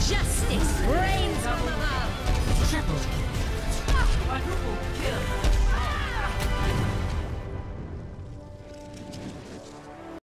Justice!